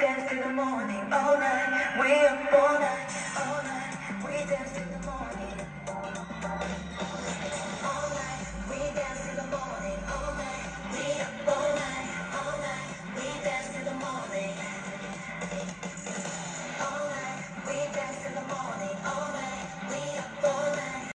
dance till the morning, all night, we are born.